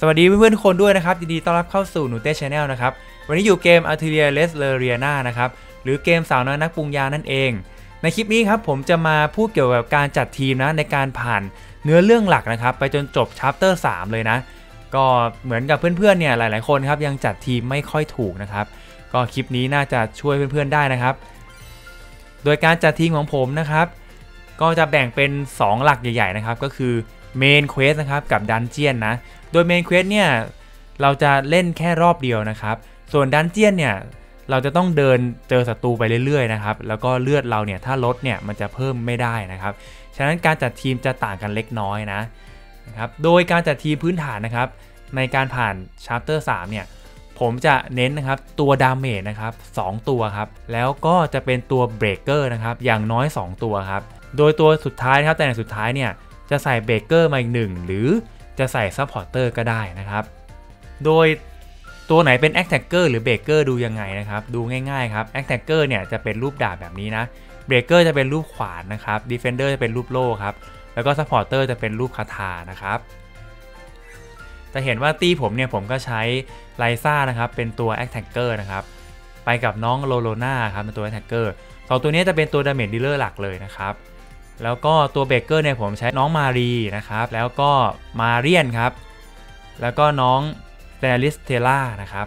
สวัสดีเพื่อนๆทุกคนด้วยนะครับยินดีต้อนรับเข้าสู่หนูเต้ Channel นะครับ วันนี้อยู่เกม a r t i l i e r l e s l e r i a n a นะครับ หรือเกมสาวน้อยนักปรุงยานั่นเอง ในคลิปนี้ครับผมจะมาพูดเกี่ยวกับการจัดทีมนะ ในการผ่านเนื้อเรื่องหลักนะครับ ไปจนจบ chapter 3เลยนะ ก็เหมือนกับเพื่อนๆเนี่ยหลาย ๆคนครับยังจัดทีมไม่ค่อยถูกนะครับ ก็คลิปนี้น่าจะช่วยเพื่อนๆได้นะครับ โดยการจัดทีมของผมนะครับ ก็จะแบ่งเป็น 2 หลักใหญ่ ๆ นะครับ ก็คือ main quest นะครับกับ dungeon นะ โดย main quest เนี่ยเราจะเล่นแค่รอบเดียวนะครับ ส่วน dungeon เนี่ยเราจะต้องเดินเจอศัตรูไปเรื่อยๆนะครับ แล้วก็เลือดเราเนี่ยถ้าลดเนี่ยมันจะเพิ่มไม่ได้นะครับ ฉะนั้นการจัดทีมจะต่างกันเล็กน้อยนะนะครับ โดยการจัดทีมพื้นฐานนะครับ ในการผ่าน chapter 3เนี่ยผมจะเน้นนะครับตัว damage นะครับ2ตัวครับ แล้วก็จะเป็นตัวเบรกเกอร์นะครับอย่างน้อย 2 ตัวครับ โดยตัวสุดท้ายนะครับแต่ในสุดท้ายเนี่ยจะใส่เบรกเกอร์มาอีกหนึ่งหรือ จะใส่ supporter ก็ได้นะครับ โดยตัวไหนเป็น attacker หรือเบรกเกอร์ดูยังไงนะครับ ดูง่ายๆครับ attacker เนี่ยจะเป็นรูปดาบแบบนี้นะเบรกเกอร์จะเป็นรูปขวานนะครับ defender จะเป็นรูปโล่ครับ แล้วก็ supporter จะเป็นรูปคทานะครับจะเห็นว่าทีมผมเนี่ยผมก็ใช้ไลซ่านะครับเป็นตัว attacker นะครับ ไปกับน้องโลโลนาครับเป็นตัว attacker สองตัวนี้จะเป็นตัว damage dealer หลักเลยนะครับ แล้วก็ตัวเบเกอร์เนี่ยผมใช้น้องมารีนะครับ แล้วก็มาเรียนครับ แล้วก็น้องเตลิสเทล่านะครับ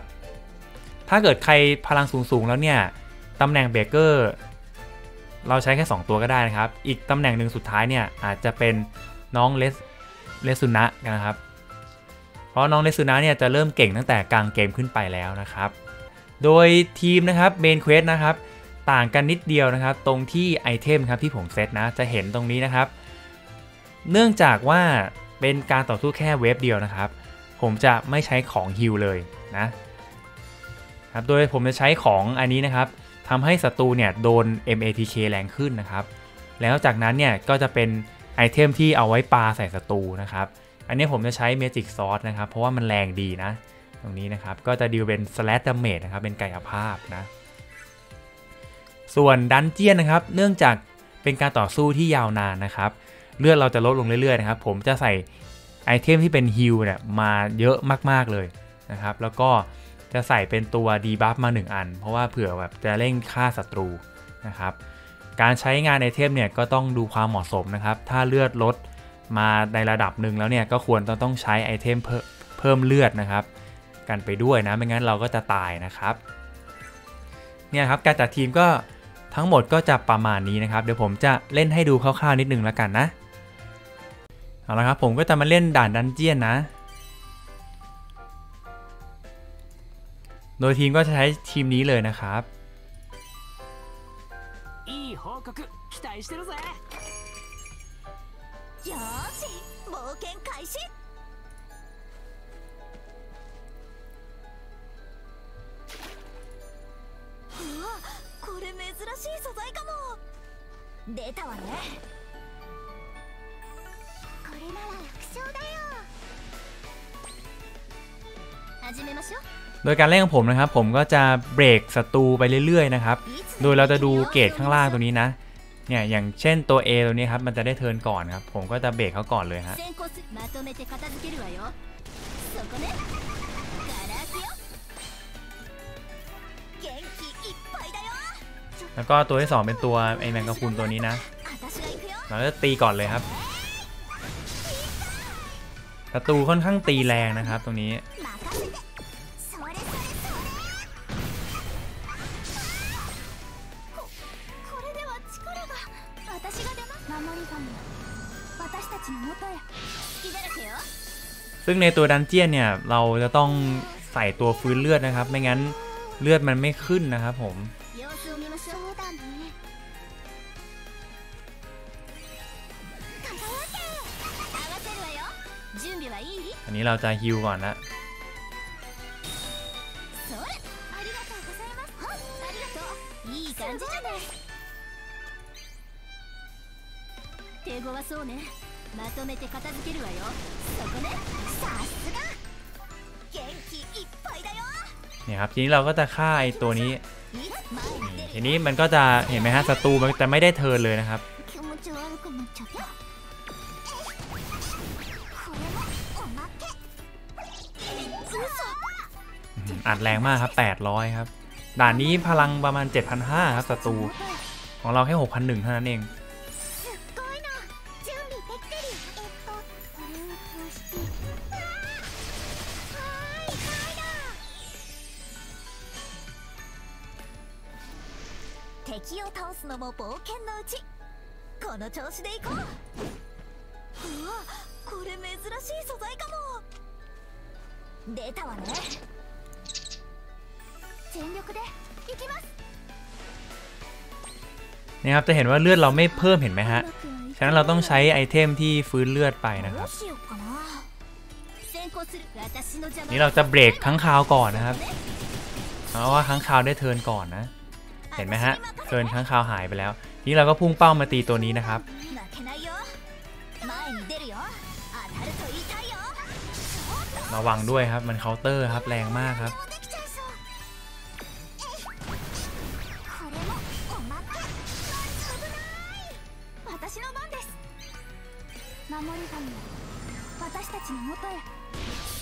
ถ้าเกิดใครพลังสูงๆแล้วเนี่ยตำแหน่งเบเกอร์เราใช้แค่ 2 ตัวก็ได้นะครับ อีกตำแหน่งหนึ่งสุดท้ายเนี่ยอาจจะเป็นน้องเลสเลสุนะนะครับ เพราะน้องเลสุนะเนี่ยจะเริ่มเก่งตั้งแต่กลางเกมขึ้นไปแล้วนะครับ โดยทีมนะครับ main quest นะครับ ต่างกันนิดเดียวนะครับ ตรงที่ item ครับที่ผมเซตนะจะเห็นตรงนี้นะครับ เนื่องจากว่าเป็นการต่อสู้แค่ wave เดียวนะครับ ผมจะไม่ใช้ของ heal เลยนะครับโดยผมจะใช้ของอันนี้นะครับทำให้ศัตรูเนี่ยโดน MATK แรงขึ้นนะครับ แล้วจากนั้นเนี่ยก็จะเป็นitem ที่เอาไว้ปาใส่ศัตรูนะครับ อันนี้ผมจะใช้ Magic Sword นะครับ เพราะว่ามันแรงดีนะ ตรงนี้นะครับ ก็จะดีลเป็น Slash Damage นะครับ เป็นกายภาพนะ ส่วน dungeon นะครับ เนื่องจากเป็นการต่อสู้ที่ยาวนานนะครับ เลือดเราจะลดลงเรื่อยๆนะครับ ผมจะใส่ item ที่เป็น heal เนี่ยมาเยอะมากๆเลยนะครับ แล้วก็จะใส่เป็นตัว debuff มา 1 อัน เพราะว่าเผื่อแบบจะเร่งฆ่าศัตรูนะครับ การใช้งาน item เนี่ยก็ต้องดูความเหมาะสมนะครับ ถ้าเลือดลดมาในระดับหนึ่งแล้วเนี่ยก็ควรต้องต้องใช้ item เพิ่มเพิ่มเลือดนะครับ กันไปด้วยนะ ไม่งั้นเราก็จะตายนะครับ เนี่ยครับการจัดทีมก็ ทั้งหมดก็จะประมาณนี้นะครับ เดี๋ยวผมจะเล่นให้ดูคร่าวๆนิดนึงแล้วกันนะ เอาละครับผมก็จะมาเล่นด่านดันเจียนนะ โดยทีมก็จะใช้ทีมนี้เลยนะครับ いい報告期待してるぜよーし冒険開始 珍しい素材かも出たわねこれなら楽勝だよ始めましょう โดยการเล่นของผมนะครับ ผมก็จะเบรกศัตรูไปเรื่อยๆนะครับ โดยเราจะดูเกรดข้างล่างตัวนี้นะ เนี่ยอย่างเช่นตัว A ตัวนี้ครับมันจะได้เทิร์นก่อนครับ ผมก็จะเบรกเขาก่อนเลยฮะ แล้วก็ตัวที่สองเป็นตัวไอแมงกะพรุนตัวนี้นะเราจะตีก่อนเลยครับศัตรูค่อนข้างตีแรงนะครับ ตรงนี้ซึ่งในตัวดันเจียนเนี่ย เราจะต้องใส่ตัวฟื้นเลือดนะครับ ไม่งั้นเลือดมันไม่ขึ้นนะครับผม しょうそうだね片付け合わせるわよ準備はいい อันนี้เราจะฮิวก่อนละ それありがとうございますはありがとういい感じじゃない手強はそうねまとめて片付けるわよそこねさすが元気いっぱいだよ เนี่ยครับทีนี้เราก็จะฆ่าไอ้ตัวนี้ ทีนี้มันก็จะเห็นไหมฮะศัตรูมันจะไม่ได้เทินเลยนะครับอัดแรงมากครับ 800 ครับ ด่านนี้พลังประมาณ 7,500 ครับศัตรูของเราแค่ 6,100เท่านั้นเอง 敵を倒すのも冒険のうちこの調子でいこううわこれ珍しい素材かも出たわね全力でいきます นี่ครับ จะเห็นว่าเลือดเราไม่เพิ่มเห็นไหมฮะ ฉะนั้นเราต้องใช้ไอเทมที่ฟื้นเลือดไปนะครับ どうしようかな先行する私の邪魔 นี่เราจะเบรกค้างคาวก่อนนะครับ เพราะว่าค้างคาวได้เทิร์นก่อนนะ เห็นไหมฮะ เทิร์นค้างคาวหายไปแล้ว นี่เราก็พุ่งเป้ามาตีตัวนี้นะครับ 負けないよ前に出るよ当たると痛いよ ระวังด้วยครับ มันเคาน์เตอร์ครับ แรงมากครับ もうできちゃいそうこれもおまけ危ない私の番です守り神よ私たちの元へ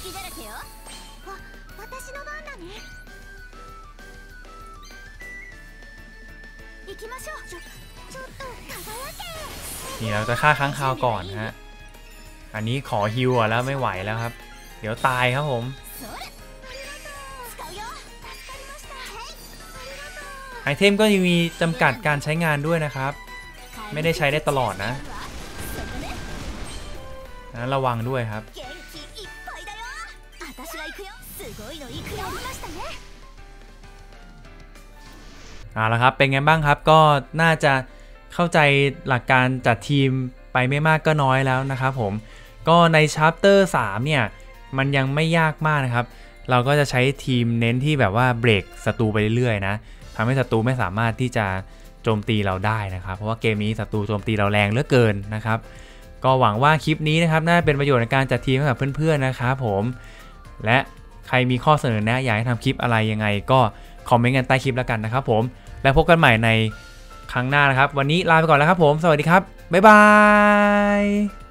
隙だらけよわ私の番だね นี่เราจะฆ่าค้างคาวก่อนฮะ อันนี้ขอฮิวแล้วไม่ไหวแล้วครับ เดี๋ยวตายครับผม ไอเทมก็ยังมีจำกัดการใช้งานด้วยนะครับ ไม่ได้ใช้ได้ตลอดนะนะระวังด้วยครับ เอาละครับ เป็นไงบ้างครับ ก็น่าจะเข้าใจหลักการจัดทีมไปไม่มากก็น้อยแล้วนะครับผม ก็ในชาร์ปเตอร์3เนี่ย มันยังไม่ยากมากนะครับ เราก็จะใช้ทีมเน้นที่แบบว่าเบรกศัตรูไปเรื่อยๆนะทำให้ศัตรูไม่สามารถที่จะโจมตีเราได้นะครับ เพราะว่าเกมนี้ศัตรูโจมตีเราแรงเหลือเกินนะครับ ก็หวังว่าคลิปนี้นะครับ น่าจะเป็นประโยชน์ในการจัดทีมให้กับเพื่อนๆนะครับผม และใครมีข้อเสนอแนะอยากให้ทำคลิปอะไรยังไง ก็คอมเมนต์กันใต้คลิปแล้วกันนะครับผม แล้วพบกันใหม่ในครั้งหน้านะครับ วันนี้ลาไปก่อนแล้วครับผม สวัสดีครับ บ๊ายบาย